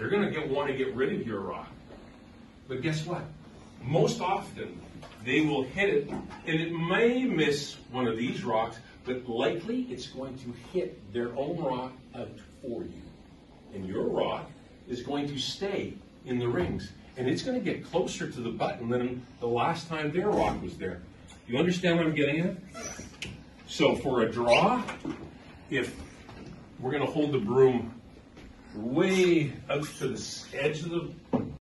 they're gonna wanna get rid of your rock. But guess what? Most often, they will hit it, and it may miss one of these rocks, but likely it's going to hit their own rock out for you. And your rock is going to stay in the rings, and it's gonna get closer to the button than the last time their rock was there. You understand what I'm getting at? So for a draw, if we're gonna hold the broom way out to the edge of the